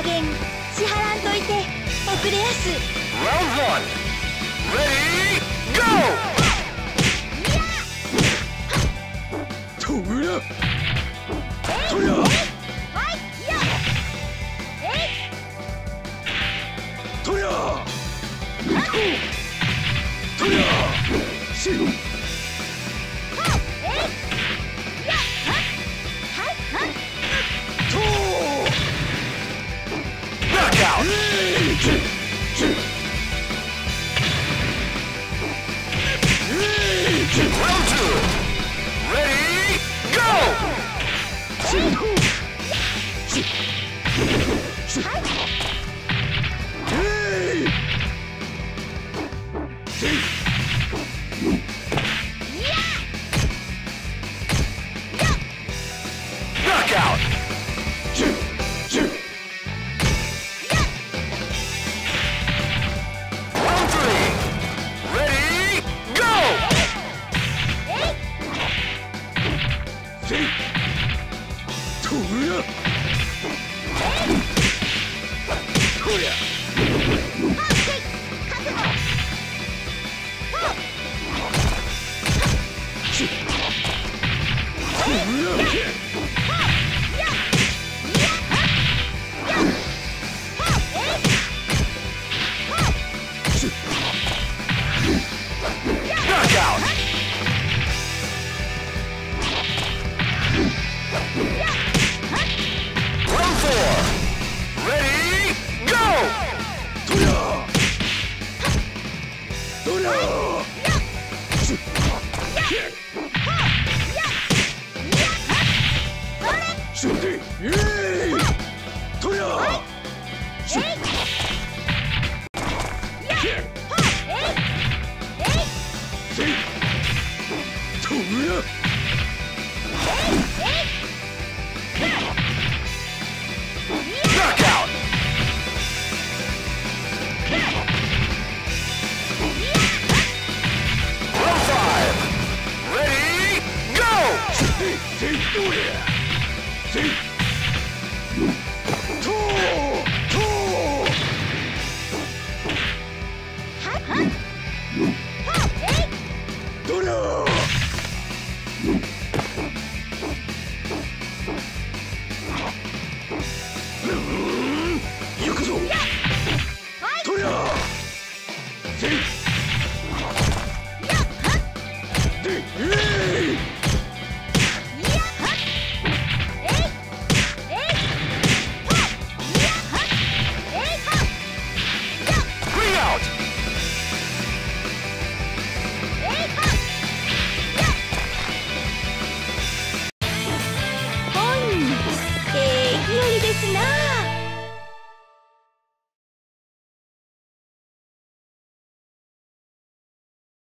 加減支払んといて遅れやす。Round one. Ready, go! とぐらとやはいや。え？いとやとや two. Yeah! See? Peace!